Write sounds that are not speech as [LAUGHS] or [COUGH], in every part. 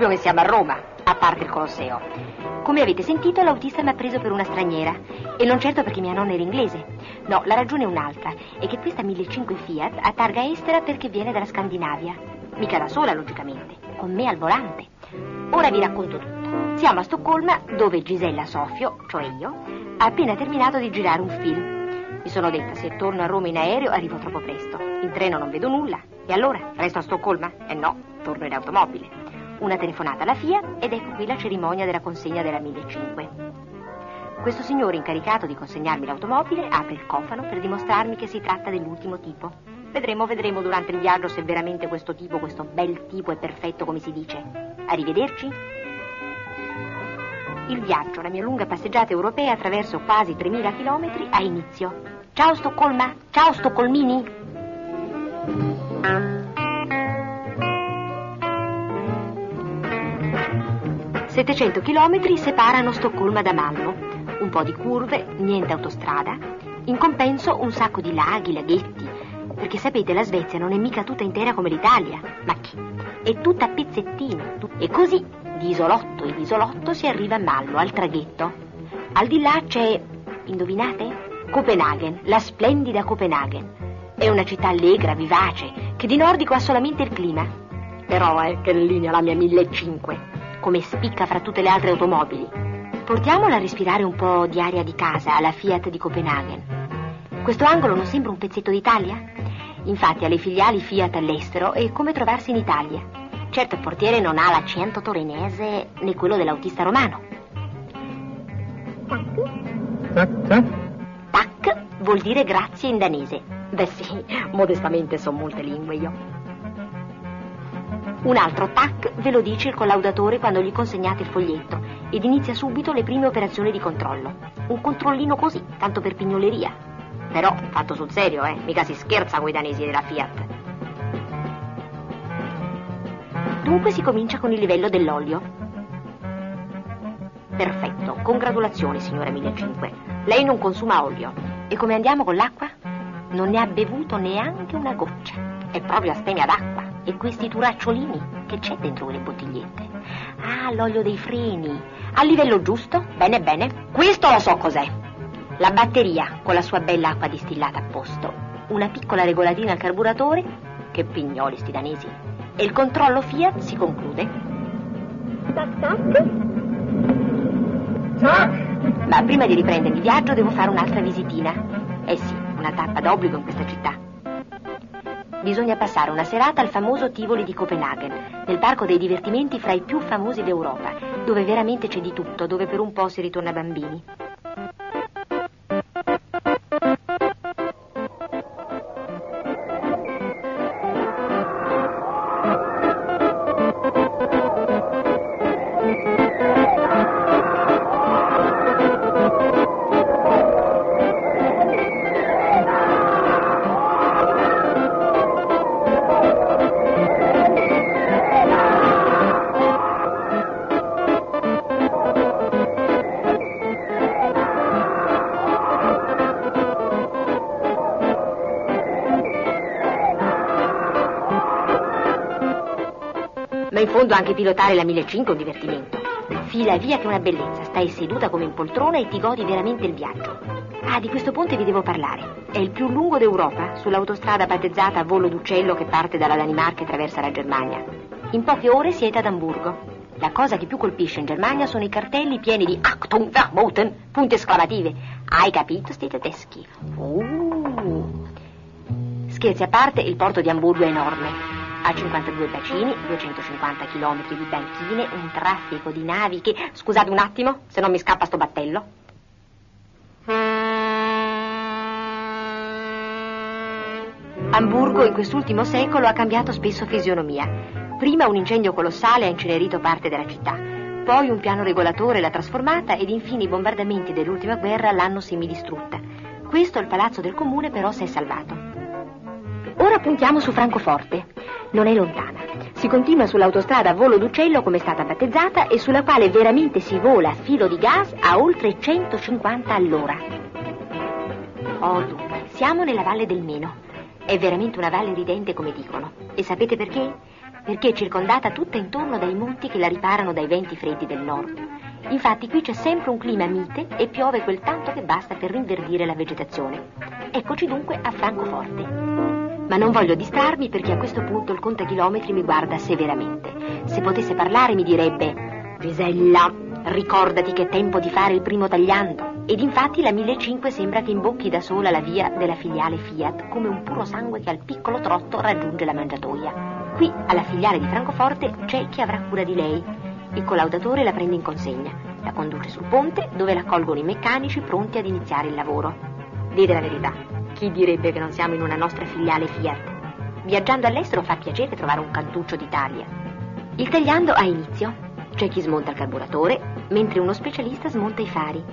Dubbio che siamo a Roma, a parte il Colosseo. Come avete sentito, l'autista mi ha preso per una straniera. E non certo perché mia nonna era inglese. No, la ragione è un'altra. È che questa 1500 Fiat ha targa estera perché viene dalla Scandinavia. Mica da sola, logicamente. Con me al volante. Ora vi racconto tutto. Siamo a Stoccolma, dove Gisella Sofio, cioè io, ha appena terminato di girare un film. Mi sono detta, se torno a Roma in aereo arrivo troppo presto. In treno non vedo nulla. E allora? Resto a Stoccolma? Eh no, torno in automobile. Una telefonata alla FIA ed ecco qui la cerimonia della consegna della 1500. Questo signore incaricato di consegnarmi l'automobile apre il cofano per dimostrarmi che si tratta dell'ultimo tipo. Vedremo, vedremo durante il viaggio se veramente questo tipo, questo bel tipo è perfetto come si dice. Arrivederci. Il viaggio, la mia lunga passeggiata europea attraverso quasi 3.000 km ha inizio. Ciao Stoccolma, ciao Stoccolmini. 700 km separano Stoccolma da Malmo. Un po' di curve, niente autostrada. In compenso un sacco di laghi, laghetti. Perché sapete, la Svezia non è mica tutta intera come l'Italia. Ma chi? È tutta a pezzettini. E così, di isolotto in isolotto, si arriva a Malmo, al traghetto. Al di là c'è, indovinate? Copenaghen, la splendida Copenaghen. È una città allegra, vivace, che di nordico ha solamente il clima. Però, eh, che linea la mia 1500 come spicca fra tutte le altre automobili. Portiamola a respirare un po' di aria di casa alla Fiat di Copenaghen. Questo angolo non sembra un pezzetto d'Italia? Infatti alle filiali Fiat all'estero è come trovarsi in Italia. Certo il portiere non ha l'accento torinese né quello dell'autista romano. Tac, tac. Tac vuol dire grazie in danese. Beh sì, modestamente so molte lingue io. Un altro tac ve lo dice il collaudatore quando gli consegnate il foglietto ed inizia subito le prime operazioni di controllo. Un controllino così, tanto per pignoleria. Però, fatto sul serio, eh, mica si scherza con i danesi della Fiat. Dunque si comincia con il livello dell'olio. Perfetto, congratulazioni signora 1500. Lei non consuma olio. E come andiamo con l'acqua? Non ne ha bevuto neanche una goccia. È proprio astemia d'acqua. E questi turacciolini? Che c'è dentro quelle bottigliette? Ah, l'olio dei freni. A livello giusto? Bene, bene. Questo lo so cos'è. La batteria con la sua bella acqua distillata a posto. Una piccola regolatina al carburatore. Che pignoli sti danesi. E il controllo Fiat si conclude. Tac tac. Tac. Ma prima di riprendere il viaggio devo fare un'altra visitina. Eh sì, una tappa d'obbligo in questa città. Bisogna passare una serata al famoso Tivoli di Copenaghen, nel parco dei divertimenti fra i più famosi d'Europa, dove veramente c'è di tutto, dove per un po' si ritorna bambini. Ma in fondo anche pilotare la 1500 è un divertimento. Fila via che è una bellezza, stai seduta come in poltrona e ti godi veramente il viaggio. Ah, di questo ponte vi devo parlare. È il più lungo d'Europa, sull'autostrada battezzata Volo d'Uccello che parte dalla Danimarca e attraversa la Germania. In poche ore siete ad Amburgo. La cosa che più colpisce in Germania sono i cartelli pieni di Achtung, Verboten, punti esclamative. Hai capito, sti tedeschi? Uh. Scherzi a parte, il porto di Amburgo è enorme. Ha 52 bacini, 250 km di banchine, un traffico di navi che... Scusate un attimo, se non mi scappa sto battello. Amburgo in quest'ultimo secolo ha cambiato spesso fisionomia. Prima un incendio colossale ha incenerito parte della città, poi un piano regolatore l'ha trasformata ed infine i bombardamenti dell'ultima guerra l'hanno semidistrutta. Questo il palazzo del comune però si è salvato. Ora puntiamo su Francoforte. Non è lontana. Si continua sull'autostrada Volo d'Uccello come è stata battezzata e sulla quale veramente si vola a filo di gas a oltre 150 all'ora. Oh dunque, siamo nella Valle del Meno. È veramente una valle ridente come dicono. E sapete perché? perché è circondata tutta intorno dai monti che la riparano dai venti freddi del nord. Infatti qui c'è sempre un clima mite e piove quel tanto che basta per rinverdire la vegetazione. Eccoci dunque a Francoforte. Ma non voglio distrarmi perché a questo punto il contachilometri mi guarda severamente. Se potesse parlare mi direbbe Gisella, ricordati che è tempo di fare il primo tagliando. Ed infatti la 1005 sembra che imbocchi da sola la via della filiale Fiat come un puro sangue che al piccolo trotto raggiunge la mangiatoia. Qui, alla filiale di Francoforte, c'è chi avrà cura di lei. Il collaudatore la prende in consegna, la conduce sul ponte dove la accolgono i meccanici pronti ad iniziare il lavoro. Dite la verità, chi direbbe che non siamo in una nostra filiale Fiat? Viaggiando all'estero fa piacere trovare un cantuccio d'Italia. Il tagliando ha inizio. C'è chi smonta il carburatore, mentre uno specialista smonta i fari.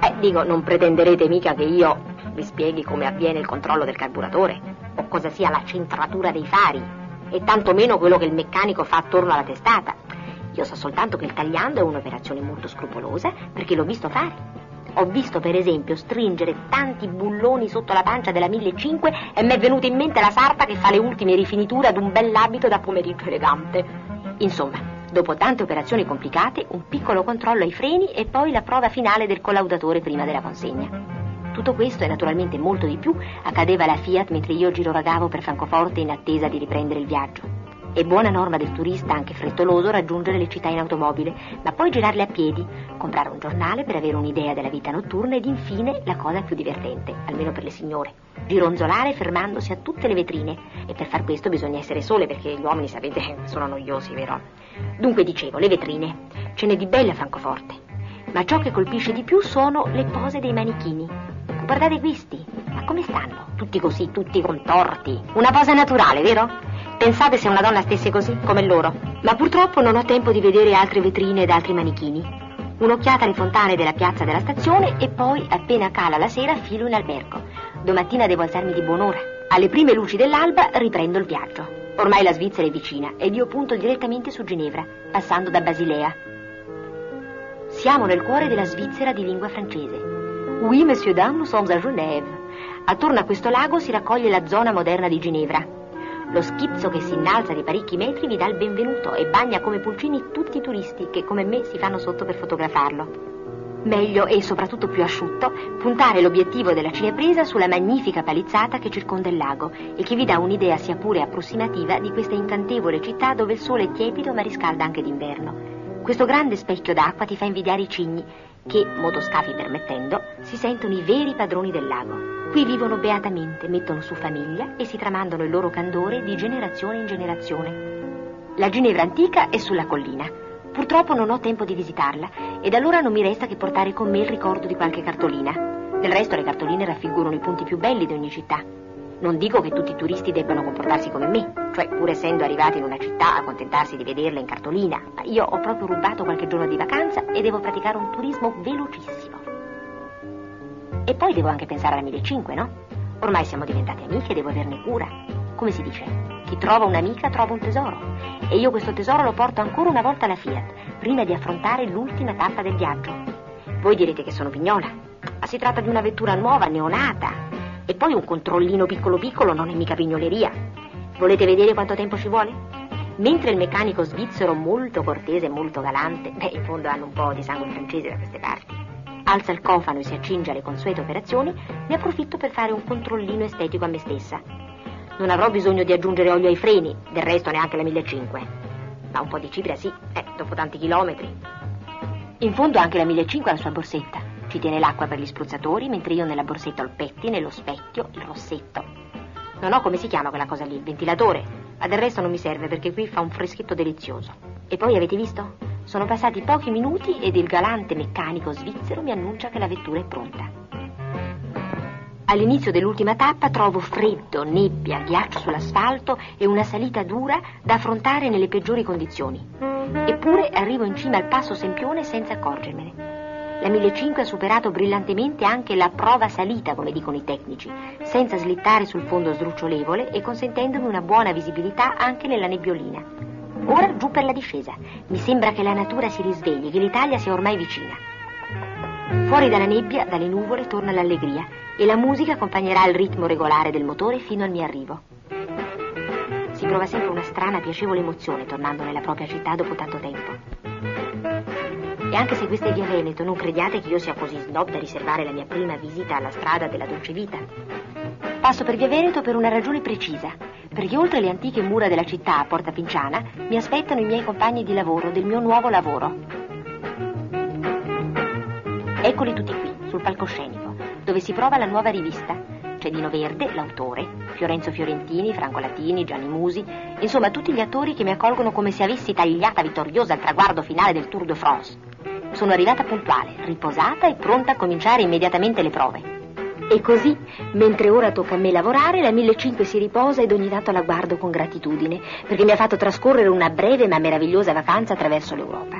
Eh, dico, non pretenderete mica che io vi spieghi come avviene il controllo del carburatore o cosa sia la centratura dei fari e tantomeno quello che il meccanico fa attorno alla testata. Io so soltanto che il tagliando è un'operazione molto scrupolosa perché l'ho visto fare. Ho visto per esempio stringere tanti bulloni sotto la pancia della 1005 e mi è venuta in mente la sarta che fa le ultime rifiniture ad un bell'abito da pomeriggio elegante. Insomma, dopo tante operazioni complicate, un piccolo controllo ai freni e poi la prova finale del collaudatore prima della consegna. Tutto questo e naturalmente molto di più accadeva alla Fiat mentre io girovagavo per Francoforte in attesa di riprendere il viaggio. È buona norma del turista, anche frettoloso, raggiungere le città in automobile, ma poi girarle a piedi, comprare un giornale per avere un'idea della vita notturna ed infine la cosa più divertente, almeno per le signore, gironzolare fermandosi a tutte le vetrine. E per far questo bisogna essere sole perché gli uomini, sapete, [LAUGHS] sono noiosi, vero? Dunque dicevo, le vetrine. Ce n'è di belle a Francoforte. Ma ciò che colpisce di più sono le pose dei manichini. Guardate questi, ma come stanno? Tutti così, tutti contorti. Una posa naturale, vero? Pensate se una donna stesse così, come loro. Ma purtroppo non ho tempo di vedere altre vetrine ed altri manichini. Un'occhiata alle fontane della piazza della stazione e poi, appena cala la sera, filo in albergo. Domattina devo alzarmi di buon'ora. Alle prime luci dell'alba riprendo il viaggio. Ormai la Svizzera è vicina ed io punto direttamente su Ginevra, passando da Basilea. Siamo nel cuore della Svizzera di lingua francese. Oui, monsieur dame, nous sommes à Genève. Attorno a questo lago si raccoglie la zona moderna di Ginevra. Lo schizzo che si innalza di parecchi metri vi dà il benvenuto e bagna come pulcini tutti i turisti che come me si fanno sotto per fotografarlo. Meglio e soprattutto più asciutto puntare l'obiettivo della cinepresa sulla magnifica palizzata che circonda il lago e che vi dà un'idea sia pure approssimativa di questa incantevole città dove il sole è tiepido ma riscalda anche d'inverno. Questo grande specchio d'acqua ti fa invidiare i cigni che, motoscafi permettendo, si sentono i veri padroni del lago. Qui vivono beatamente, mettono su famiglia e si tramandano il loro candore di generazione in generazione. La Ginevra antica è sulla collina. Purtroppo non ho tempo di visitarla ed allora non mi resta che portare con me il ricordo di qualche cartolina. Del resto le cartoline raffigurano i punti più belli di ogni città. Non dico che tutti i turisti debbano comportarsi come me, cioè pur essendo arrivati in una città a contentarsi di vederla in cartolina, ma io ho proprio rubato qualche giorno di vacanza e devo praticare un turismo velocissimo. E poi devo anche pensare alla 1005, no? Ormai siamo diventate amiche, devo averne cura. Come si dice? Chi trova un'amica trova un tesoro. E io questo tesoro lo porto ancora una volta alla Fiat, prima di affrontare l'ultima tappa del viaggio. Voi direte che sono pignola, ma si tratta di una vettura nuova, neonata, e poi un controllino piccolo piccolo non è mica pignoleria. Volete vedere quanto tempo ci vuole? Mentre il meccanico svizzero, molto cortese e molto galante, beh, in fondo hanno un po' di sangue francese da queste parti, alza il cofano e si accinge alle consuete operazioni, ne approfitto per fare un controllino estetico a me stessa. Non avrò bisogno di aggiungere olio ai freni, del resto neanche la 1500. Ma un po' di cipria sì, eh, dopo tanti chilometri. In fondo anche la 1500 ha la sua borsetta. Ci tiene l'acqua per gli spruzzatori, mentre io nella borsetta ho il pettine, lo specchio, il rossetto. Non ho come si chiama quella cosa lì, il ventilatore, ma del resto non mi serve perché qui fa un freschetto delizioso. E poi avete visto? Sono passati pochi minuti ed il galante meccanico svizzero mi annuncia che la vettura è pronta. All'inizio dell'ultima tappa trovo freddo, nebbia, ghiaccio sull'asfalto e una salita dura da affrontare nelle peggiori condizioni. Eppure arrivo in cima al passo Sempione senza accorgermene. La 1500 ha superato brillantemente anche la prova salita, come dicono i tecnici, senza slittare sul fondo sdrucciolevole e consentendomi una buona visibilità anche nella nebbiolina. Ora giù per la discesa. Mi sembra che la natura si risvegli, che l'Italia sia ormai vicina. Fuori dalla nebbia, dalle nuvole, torna l'allegria e la musica accompagnerà il ritmo regolare del motore fino al mio arrivo. Si prova sempre una strana, piacevole emozione tornando nella propria città dopo tanto tempo. E anche se questa è via Veneto, non crediate che io sia così snob da riservare la mia prima visita alla strada della dolce vita. Passo per via Veneto per una ragione precisa, perché oltre le antiche mura della città a Porta Pinciana mi aspettano i miei compagni di lavoro del mio nuovo lavoro. Eccoli tutti qui, sul palcoscenico, dove si prova la nuova rivista c'è Dino Verde, l'autore, Fiorenzo Fiorentini, Franco Latini, Gianni Musi, insomma tutti gli attori che mi accolgono come se avessi tagliata vittoriosa al traguardo finale del Tour de France. Sono arrivata puntuale, riposata e pronta a cominciare immediatamente le prove. E così, mentre ora tocca a me lavorare, la 1500 si riposa ed ogni tanto la guardo con gratitudine, perché mi ha fatto trascorrere una breve ma meravigliosa vacanza attraverso l'Europa.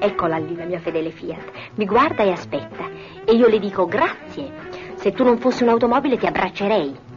Eccola lì la mia fedele Fiat, mi guarda e aspetta, e io le dico grazie se tu non fossi un'automobile ti abbraccerei.